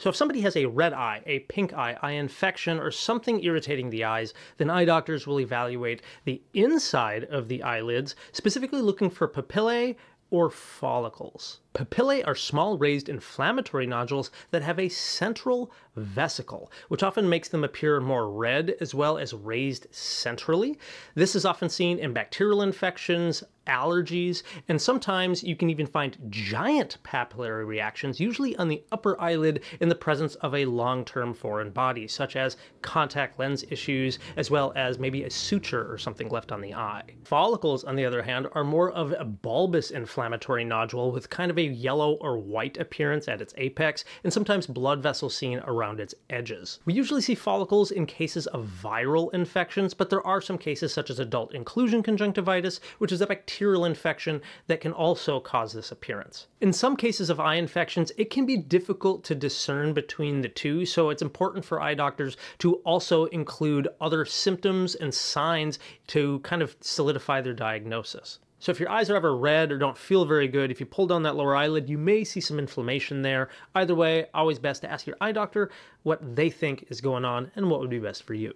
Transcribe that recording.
So if somebody has a red eye, a pink eye, eye infection, or something irritating the eyes, then eye doctors will evaluate the inside of the eyelids, specifically looking for papillae or follicles. Papillae are small raised inflammatory nodules that have a central vesicle, which often makes them appear more red as well as raised centrally. This is often seen in bacterial infections, allergies, and sometimes you can even find giant papillary reactions, usually on the upper eyelid in the presence of a long-term foreign body, such as contact lens issues, as well as maybe a suture or something left on the eye. Follicles, on the other hand, are more of a bulbous inflammatory nodule with kind of a yellow or white appearance at its apex, and sometimes blood vessels seen around its edges. We usually see follicles in cases of viral infections, but there are some cases such as adult inclusion conjunctivitis, which is a bacterial infection that can also cause this appearance. In some cases of eye infections, it can be difficult to discern between the two, so it's important for eye doctors to also include other symptoms and signs to kind of solidify their diagnosis. So if your eyes are ever red or don't feel very good, if you pull down that lower eyelid, you may see some inflammation there. Either way, always best to ask your eye doctor what they think is going on and what would be best for you.